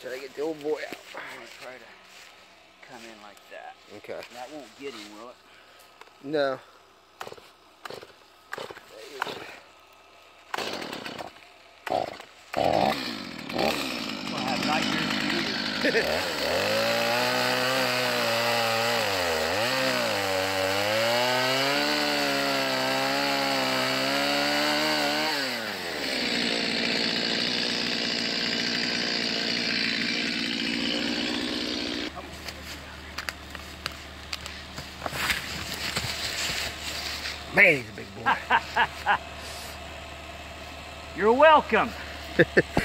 till I get the old boy out. I'm gonna try to come in like that. Okay. That won't get him, will it? No. We'll have nightmares Man, he's a big boy. You're welcome.